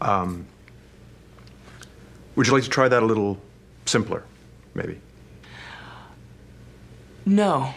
Um, would you like to try that a little simpler, maybe? No.